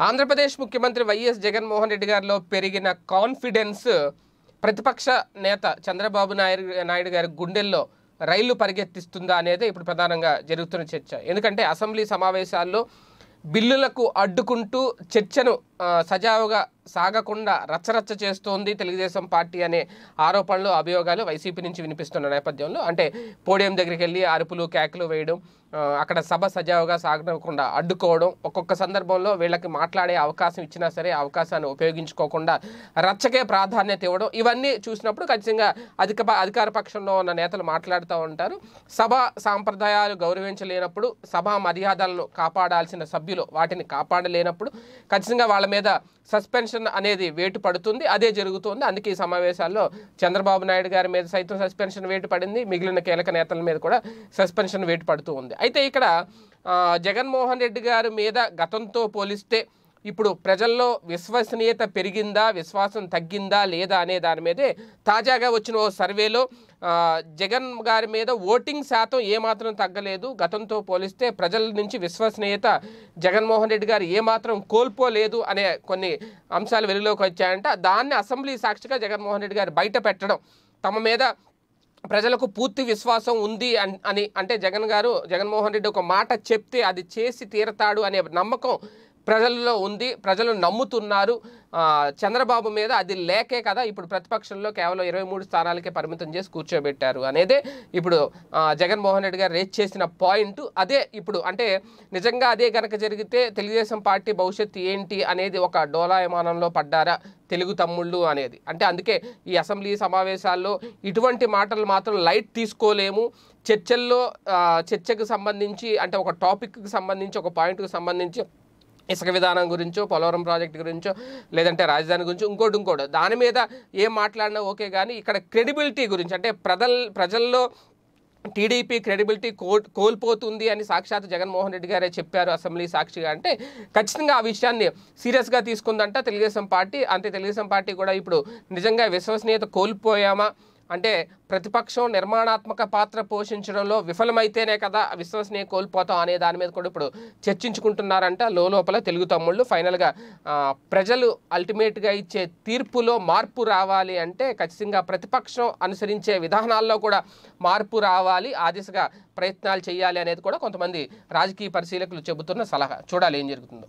ఆంధ్రప్రదేశ్ ముఖ్యమంత్రి వైఎస్ జగన్మోహన్ రెడ్డి గారిలో పెరిగిన కాన్ఫిడెన్స్ ప్రతిపక్ష నేత చంద్రబాబు నాయుడు నాయుడు గారి గుండెల్లో రైళ్ళు పరిగెత్తిస్తుందా అనేది ఇప్పుడు ప్రధానంగా జరుగుతున్న చర్చ. ఎందుకంటే అసెంబ్లీ సమావేశాల్లో బిల్లులకు అడ్డుకుంటూ చర్చను సజావుగా సాగకుండా రచ్చరచ్చ చేస్తోంది తెలుగుదేశం పార్టీ అనే ఆరోపణలు అభియోగాలు వైసీపీ నుంచి వినిపిస్తున్న నేపథ్యంలో. అంటే పోడియం దగ్గరికి వెళ్ళి అరుపులు కేకలు వేయడం అక్కడ సభ సజావుగా సాగకుండా అడ్డుకోవడం ఒక్కొక్క సందర్భంలో వీళ్ళకి మాట్లాడే అవకాశం ఇచ్చినా సరే అవకాశాన్ని ఉపయోగించుకోకుండా రచ్చకే ప్రాధాన్యత ఇవ్వడం ఇవన్నీ చూసినప్పుడు ఖచ్చితంగా అధిక అధికార పక్షంలో ఉన్న నేతలు మాట్లాడుతూ ఉంటారు. సభ సాంప్రదాయాలు గౌరవించలేనప్పుడు సభా మర్యాదలను కాపాడాల్సిన సభ్యులు వాటిని కాపాడలేనప్పుడు ఖచ్చితంగా వాళ్ళ మీద సస్పెన్షన్ అనేది వేటు పడుతుంది. అదే జరుగుతుంది. అందుకే ఈ సమావేశాల్లో చంద్రబాబు నాయుడు గారి మీద సైతం సస్పెన్షన్ వేటు పడింది. మిగిలిన కీలక నేతల మీద కూడా సస్పెన్షన్ వేటు పడుతూ ఉంది. అయితే ఇక్కడ జగన్మోహన్ రెడ్డి గారి మీద గతంతో పోలిస్తే ఇప్పుడు ప్రజల్లో విశ్వసనీయత పెరిగిందా విశ్వాసం తగ్గిందా లేదా అనే దాని మీదే తాజాగా వచ్చిన ఓ సర్వేలో జగన్ గారి మీద ఓటింగ్ శాతం ఏమాత్రం తగ్గలేదు. గతంతో పోలిస్తే ప్రజల నుంచి విశ్వసనీయత జగన్మోహన్ రెడ్డి గారు ఏమాత్రం కోల్పోలేదు అనే కొన్ని అంశాలు వెలుగులోకి వచ్చాయంట. దాన్ని అసెంబ్లీ సాక్షిగా జగన్మోహన్ రెడ్డి గారు బయట పెట్టడం తమ మీద ప్రజలకు పూర్తి విశ్వాసం ఉంది అని అంటే జగన్ గారు జగన్మోహన్ రెడ్డి ఒక మాట చెప్తే అది చేసి తీరతాడు అనే నమ్మకం ప్రజల్లో ఉంది ప్రజలు నమ్ముతున్నారు. చంద్రబాబు మీద అది లేకే కదా ఇప్పుడు ప్రతిపక్షంలో కేవలం ఇరవై మూడు స్థానాలకే పరిమితం చేసి కూర్చోబెట్టారు అనేదే ఇప్పుడు జగన్మోహన్ రెడ్డి గారు రేట్ చేసిన పాయింట్. అదే ఇప్పుడు అంటే నిజంగా అదే కనుక జరిగితే తెలుగుదేశం పార్టీ భవిష్యత్తు ఏంటి అనేది ఒక డోలాయమానంలో పడ్డారా తెలుగు తమ్ముళ్ళు అనేది. అంటే అందుకే ఈ అసెంబ్లీ సమావేశాల్లో ఇటువంటి మాటలు మాత్రం లైట్ తీసుకోలేము. చర్చల్లో చర్చకు సంబంధించి అంటే ఒక టాపిక్కి సంబంధించి ఒక పాయింట్కి సంబంధించి ఇసుక విధానం గురించో పోలవరం ప్రాజెక్ట్ గురించో లేదంటే రాజధాని గురించి ఇంకోటి ఇంకోటి. దాని మీద ఏం మాట్లాడినా ఓకే కానీ ఇక్కడ క్రెడిబిలిటీ గురించి అంటే ప్రజల్ ప్రజల్లో టీడీపీ క్రెడిబిలిటీ కో కోల్పోతుంది అని సాక్షాత్ జగన్మోహన్ రెడ్డి గారే చెప్పారు అసెంబ్లీ సాక్షిగా. అంటే ఖచ్చితంగా ఆ విషయాన్ని సీరియస్గా తీసుకుందంట తెలుగుదేశం పార్టీ. అంటే తెలుగుదేశం పార్టీ కూడా ఇప్పుడు నిజంగా విశ్వసనీయత కోల్పోయామా? అంటే ప్రతిపక్షం నిర్మాణాత్మక పాత్ర పోషించడంలో విఫలమైతేనే కదా విశ్వసనీయ కోల్పోతాం అనే దాని మీద కూడా ఇప్పుడు చర్చించుకుంటున్నారంట. లోపల తెలుగు తమ్ముళ్ళు ఫైనల్గా ప్రజలు అల్టిమేట్గా ఇచ్చే తీర్పులో మార్పు రావాలి అంటే ఖచ్చితంగా ప్రతిపక్షం అనుసరించే విధానాల్లో కూడా మార్పు రావాలి ఆ దిశగా ప్రయత్నాలు చేయాలి అనేది కూడా కొంతమంది రాజకీయ పరిశీలకులు చెబుతున్న సలహా. చూడాలి ఏం జరుగుతుందో.